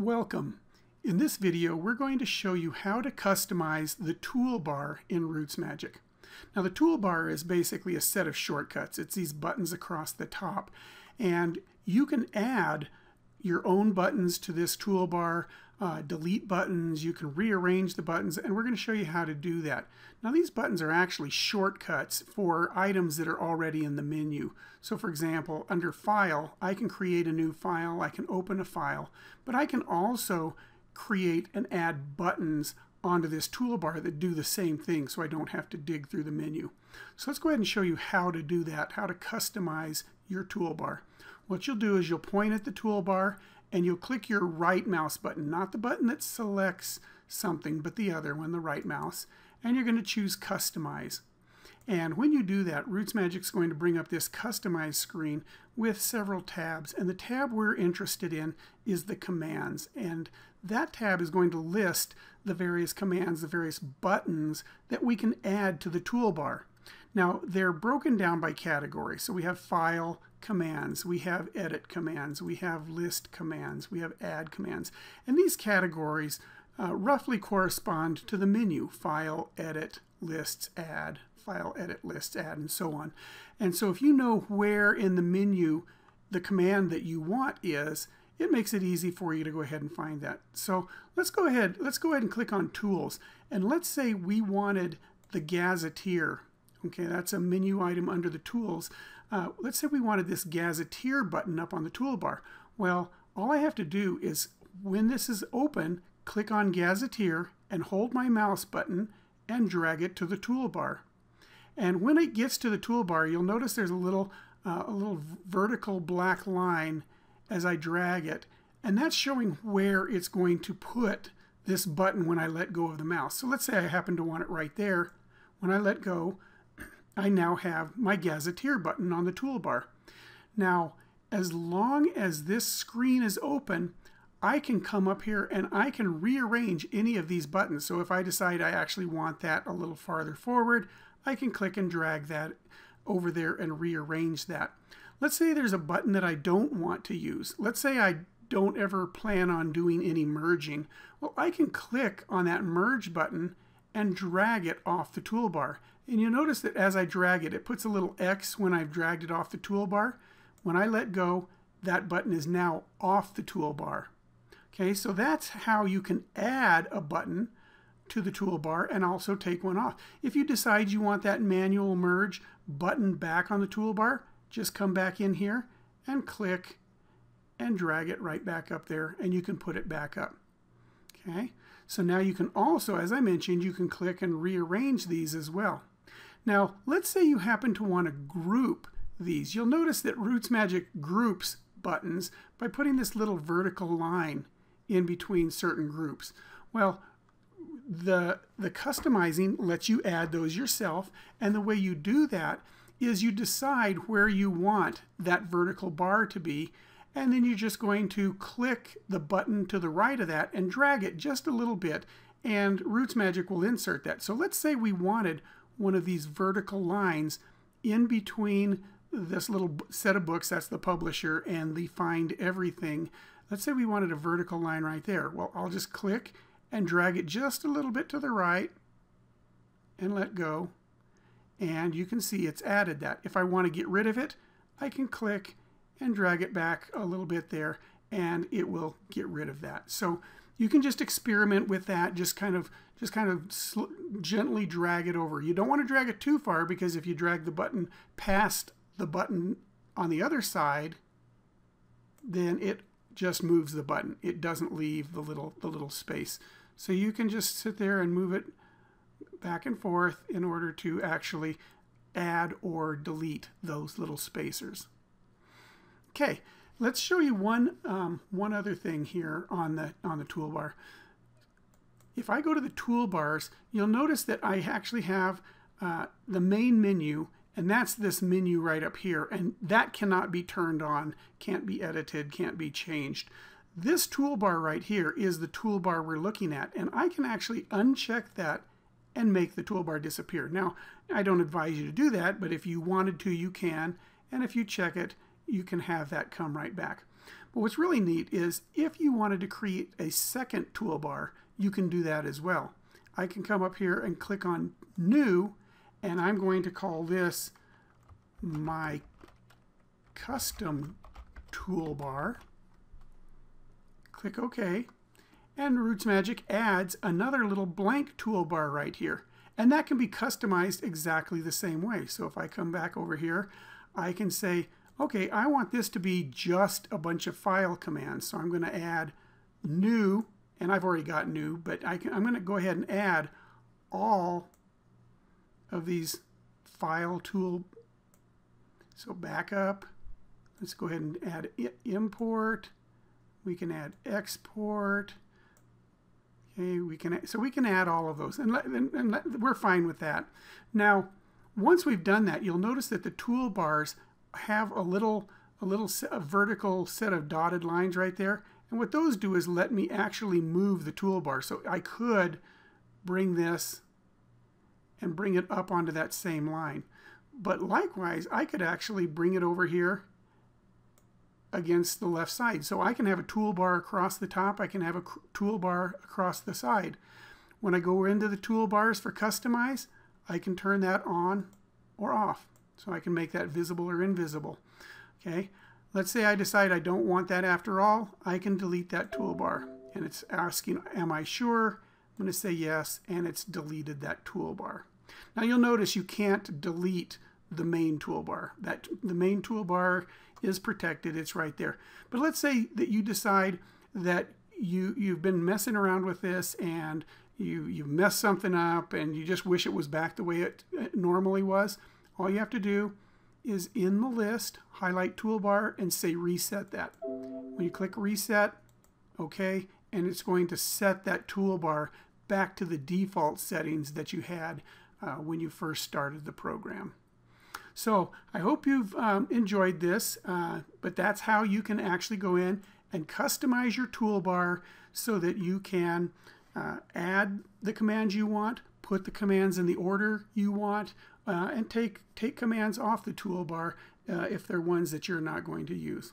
Welcome. In this video we're going to show you how to customize the toolbar in RootsMagic. Now the toolbar is basically a set of shortcuts. It's these buttons across the top and you can add your own buttons to this toolbar, uh, delete buttons, you can rearrange the buttons, and we're going to show you how to do that. Now these buttons are actually shortcuts for items that are already in the menu. So for example, under File, I can create a new file, I can open a file, but I can also create and add buttons onto this toolbar that do the same thing so I don't have to dig through the menu. So let's go ahead and show you how to do that, how to customize your toolbar. What you'll do is you'll point at the toolbar and you'll click your right mouse button, not the button that selects something, but the other one, the right mouse, and you're going to choose Customize. And when you do that, RootsMagic is going to bring up this Customize screen with several tabs. And the tab we're interested in is the Commands. And that tab is going to list the various commands, the various buttons that we can add to the toolbar. Now, they're broken down by category. So we have File, commands, we have edit commands, we have list commands, we have add commands. And these categories uh, roughly correspond to the menu, file, edit, lists, add, file, edit, lists, add, and so on. And so if you know where in the menu the command that you want is, it makes it easy for you to go ahead and find that. So let's go ahead, let's go ahead and click on tools. And let's say we wanted the gazetteer. Okay, that's a menu item under the tools. Uh, let's say we wanted this gazetteer button up on the toolbar. Well, all I have to do is, when this is open, click on gazetteer and hold my mouse button and drag it to the toolbar. And when it gets to the toolbar, you'll notice there's a little, uh, a little vertical black line as I drag it. And that's showing where it's going to put this button when I let go of the mouse. So let's say I happen to want it right there. When I let go, I now have my Gazetteer button on the toolbar. Now, as long as this screen is open, I can come up here and I can rearrange any of these buttons. So if I decide I actually want that a little farther forward, I can click and drag that over there and rearrange that. Let's say there's a button that I don't want to use. Let's say I don't ever plan on doing any merging. Well, I can click on that merge button and drag it off the toolbar. And you'll notice that as I drag it, it puts a little X when I've dragged it off the toolbar. When I let go, that button is now off the toolbar. Okay, so that's how you can add a button to the toolbar and also take one off. If you decide you want that manual merge button back on the toolbar, just come back in here and click and drag it right back up there and you can put it back up. Okay, so now you can also, as I mentioned, you can click and rearrange these as well. Now, let's say you happen to want to group these. You'll notice that RootsMagic groups buttons by putting this little vertical line in between certain groups. Well, the, the customizing lets you add those yourself, and the way you do that is you decide where you want that vertical bar to be, and then you're just going to click the button to the right of that and drag it just a little bit, and RootsMagic will insert that. So let's say we wanted one of these vertical lines in between this little set of books, that's the publisher, and the find everything. Let's say we wanted a vertical line right there. Well, I'll just click and drag it just a little bit to the right and let go. And you can see it's added that. If I want to get rid of it, I can click and drag it back a little bit there and it will get rid of that. So you can just experiment with that, just kind of just kind of gently drag it over. You don't want to drag it too far because if you drag the button past the button on the other side, then it just moves the button. It doesn't leave the little the little space. So you can just sit there and move it back and forth in order to actually add or delete those little spacers. Okay, let's show you one um, one other thing here on the on the toolbar. If I go to the toolbars, you'll notice that I actually have uh, the main menu, and that's this menu right up here, and that cannot be turned on, can't be edited, can't be changed. This toolbar right here is the toolbar we're looking at, and I can actually uncheck that and make the toolbar disappear. Now, I don't advise you to do that, but if you wanted to, you can, and if you check it, you can have that come right back. But what's really neat is if you wanted to create a second toolbar, you can do that as well. I can come up here and click on New, and I'm going to call this my custom toolbar. Click OK. And RootsMagic adds another little blank toolbar right here. And that can be customized exactly the same way. So if I come back over here, I can say, okay, I want this to be just a bunch of file commands. So I'm going to add new, and I've already got new, but I can, I'm going to go ahead and add all of these file tool. So backup, let's go ahead and add import. We can add export. Okay, we can so we can add all of those, and, let, and, and let, we're fine with that. Now, once we've done that, you'll notice that the toolbars have a little a little a vertical set of dotted lines right there, and what those do is let me actually move the toolbar. So I could bring this and bring it up onto that same line. But likewise, I could actually bring it over here against the left side. So I can have a toolbar across the top, I can have a toolbar across the side. When I go into the toolbars for customize, I can turn that on or off. So I can make that visible or invisible. Okay, let's say I decide I don't want that after all, I can delete that toolbar. And it's asking, am I sure? I'm going to say yes, and it's deleted that toolbar. Now you'll notice you can't delete the main toolbar. That The main toolbar is protected. It's right there. But let's say that you decide that you, you've been messing around with this and you, you messed something up and you just wish it was back the way it, it normally was. All you have to do is in the list, highlight toolbar and say reset that. When you click reset, okay, and it's going to set that toolbar back to the default settings that you had uh, when you first started the program. So I hope you've um, enjoyed this, uh, but that's how you can actually go in and customize your toolbar so that you can uh, add the commands you want, put the commands in the order you want, uh, and take, take commands off the toolbar uh, if they're ones that you're not going to use.